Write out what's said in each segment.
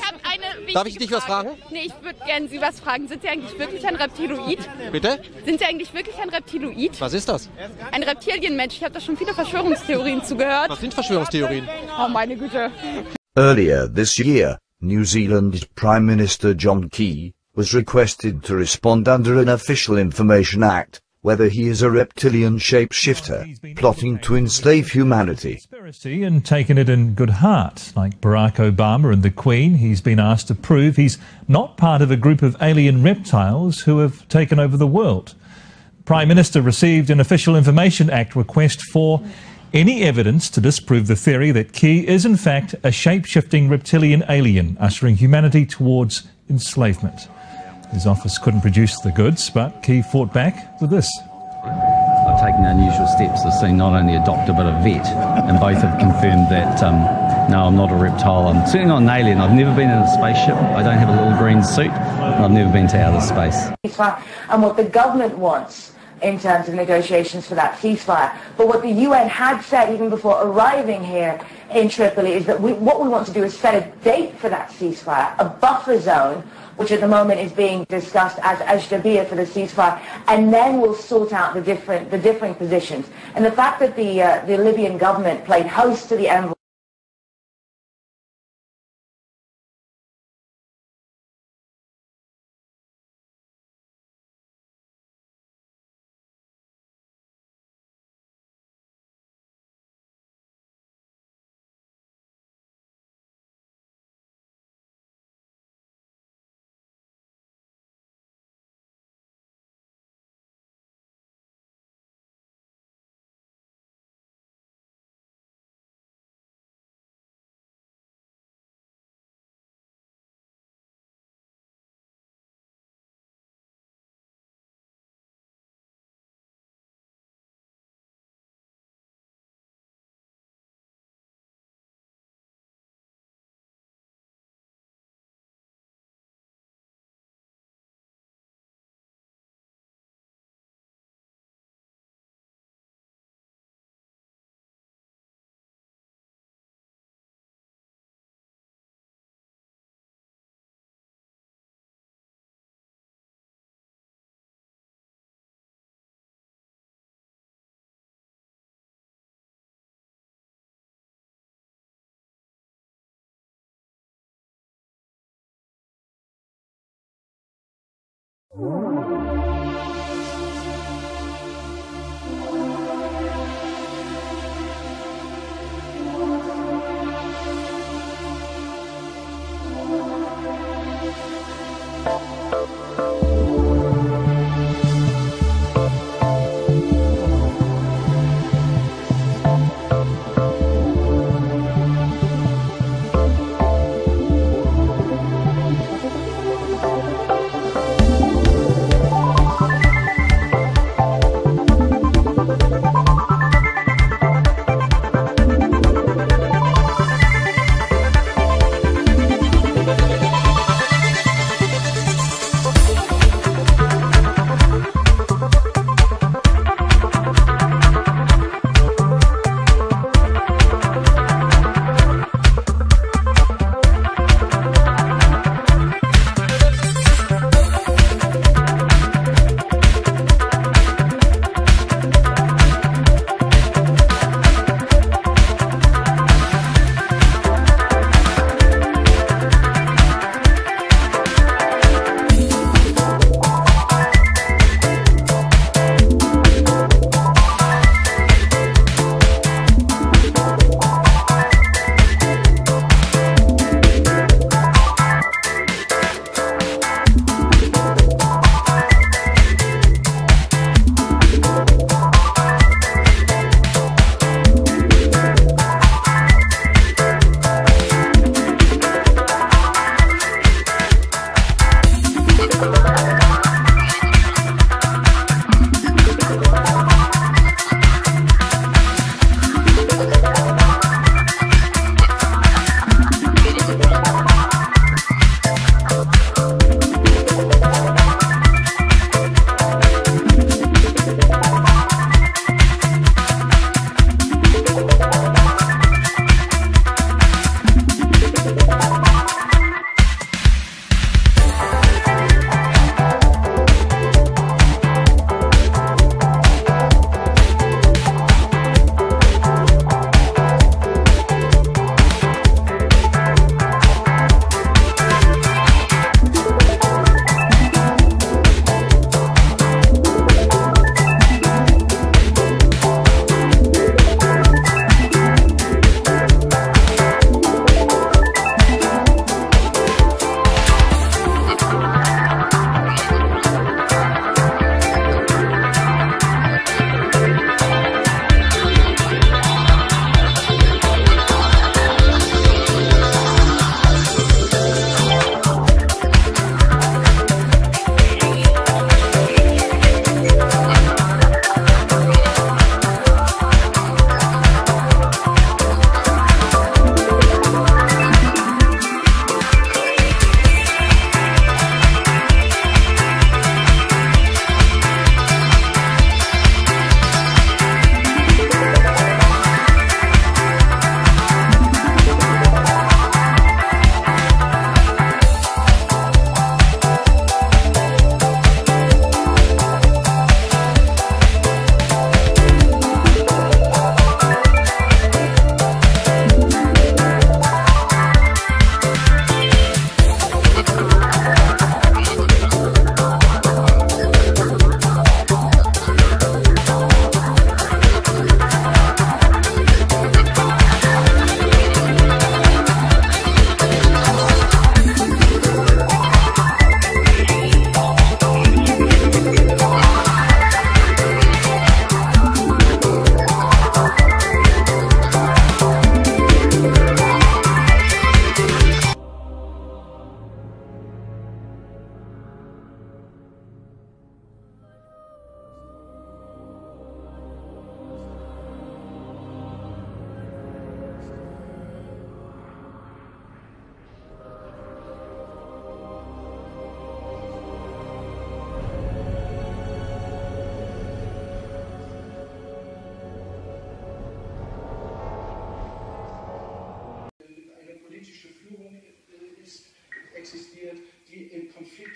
eigentlich. Ich wichtige Darf ich dich was Frage. fragen? Nee, ich würde gerne Sie was fragen. Sind Sie eigentlich wirklich ein Reptiloid? Bitte? Sind Sie eigentlich wirklich ein Reptiloid? Was ist das? Ein Reptilienmensch. Ich habe da schon viele Verschwörungstheorien zugehört. Was sind Verschwörungstheorien? Oh, meine Güte. Earlier this year, New Zealand's Prime Minister John Key was requested to respond under an Official Information Act whether he is a reptilian shapeshifter plotting to enslave humanity. and taken it in good heart. Like Barack Obama and the Queen, he's been asked to prove he's not part of a group of alien reptiles who have taken over the world. Prime Minister received an Official Information Act request for any evidence to disprove the theory that Key is in fact a shape-shifting reptilian alien ushering humanity towards enslavement. His office couldn't produce the goods, but Key fought back with this. I've taken unusual steps to see not only a doctor but a vet, and both have confirmed that um, no, I'm not a reptile. I'm certainly not an alien. I've never been in a spaceship. I don't have a little green suit. and I've never been to outer space. ceasefire and what the government wants in terms of negotiations for that ceasefire. But what the UN had said even before arriving here in Tripoli is that we, what we want to do is set a date for that ceasefire, a buffer zone, which at the moment is being discussed as Ashtabia for the ceasefire, and then we'll sort out the different, the differing positions. And the fact that the, uh, the Libyan government played host to the envoy うん。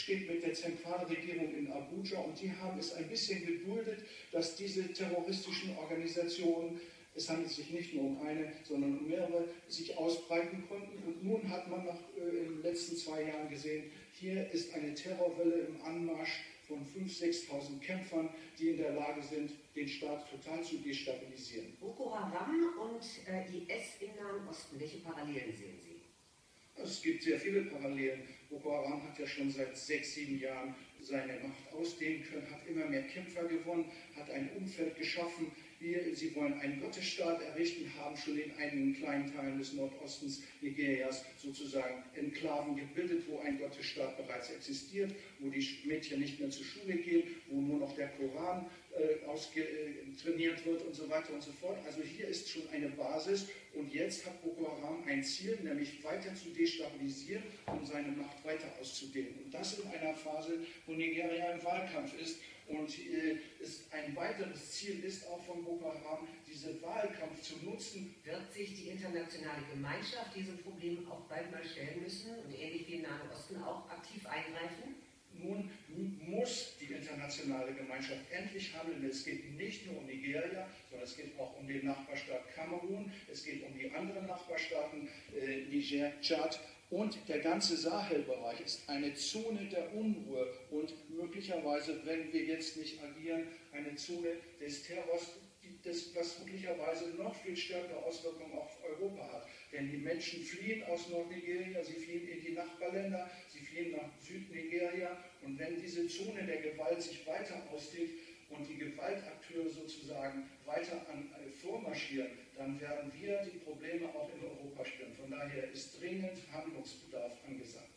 Steht mit der Zentralregierung in Abuja und die haben es ein bisschen geduldet, dass diese terroristischen Organisationen es handelt sich nicht nur um eine, sondern um mehrere, sich ausbreiten konnten. Und nun hat man nach, äh, in den letzten zwei Jahren gesehen, hier ist eine Terrorwelle im Anmarsch von 5.000, 6.000 Kämpfern, die in der Lage sind, den Staat total zu destabilisieren. Boko Haram und äh, IS im Nahen Osten, welche Parallelen sehen Sie? Es gibt sehr viele Parallelen. Boko Haram hat ja schon seit sechs, sieben Jahren seine Macht ausdehnen können, hat immer mehr Kämpfer gewonnen, hat ein Umfeld geschaffen. Wir, sie wollen einen Gottesstaat errichten, haben schon in einigen kleinen Teilen des Nordostens Nigerias sozusagen Enklaven gebildet, wo ein Gottesstaat bereits existiert, wo die Mädchen nicht mehr zur Schule gehen, wo nur noch der Koran äh, austrainiert wird und so weiter und so fort. Also hier ist schon eine Basis und jetzt hat Boko Haram ein Ziel, nämlich weiter zu destabilisieren, um seine Macht weiter auszudehnen. Und das in einer Phase, wo Nigeria im Wahlkampf ist und äh, ein weiteres Ziel ist auch von Boko Haram, diesen Wahlkampf zu nutzen. Wird sich die internationale Gemeinschaft diesem Problem auch bald mal stellen müssen und ähnlich wie im Nahen Osten auch aktiv eingreifen? Nun muss die internationale Gemeinschaft endlich handeln. Es geht nicht nur um Nigeria, sondern es geht auch um den Nachbarstaat Kamerun, es geht um die anderen Nachbarstaaten, äh, Niger, Tschad. Und der ganze Sahelbereich ist eine Zone der Unruhe. Und möglicherweise, wenn wir jetzt nicht agieren, eine Zone des Terrors, das, was möglicherweise noch viel stärkere Auswirkungen auf Europa hat. Denn die Menschen fliehen aus Nordnigeria, sie fliehen in die Nachbarländer, sie fliehen nach Südnigeria. Und wenn diese Zone der Gewalt sich weiter ausdehnt und die Gewaltakteure sozusagen weiter an, äh, vormarschieren, dann werden wir die Probleme auch in Europa spüren. Von daher ist dringend Handlungsbedarf angesagt.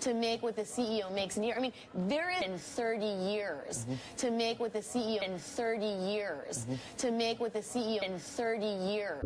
To make what the CEO makes in a year. I mean, they're in 30 years to make what the CEO in 30 years to make what the CEO in 30 years.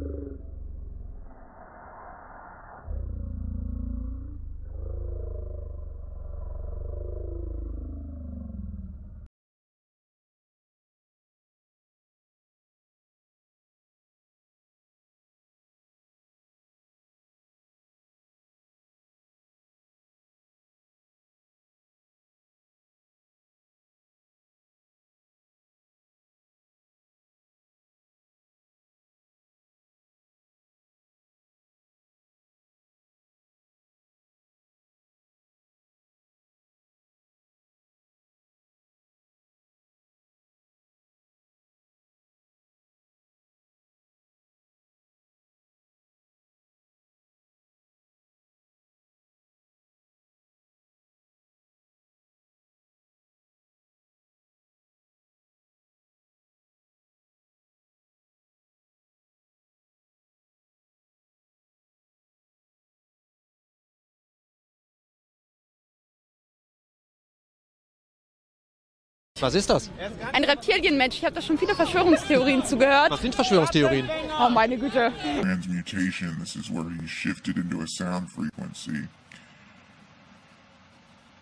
Was ist das? Ein Reptilienmensch. Ich habe da schon viele Verschwörungstheorien zugehört. Was sind Verschwörungstheorien? Oh meine Güte. transmutation. This is where he shifted into a sound frequency.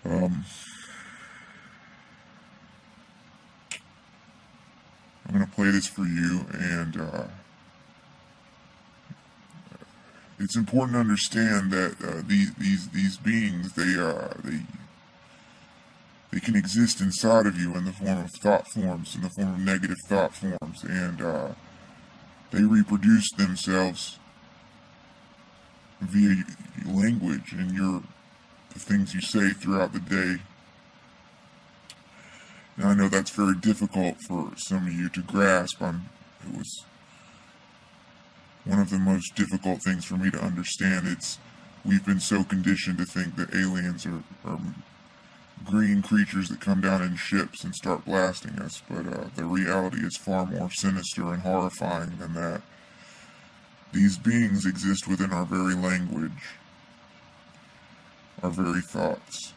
Um, I'm going to play this for you, and uh, it's important to understand that uh, these these these beings they uh, they they can exist inside of you in the form of thought forms, in the form of negative thought forms, and uh, they reproduce themselves via language and your the things you say throughout the day. And I know that's very difficult for some of you to grasp. I'm, it was one of the most difficult things for me to understand. It's we've been so conditioned to think that aliens are, are green creatures that come down in ships and start blasting us, but uh, the reality is far more sinister and horrifying than that. These beings exist within our very language, our very thoughts.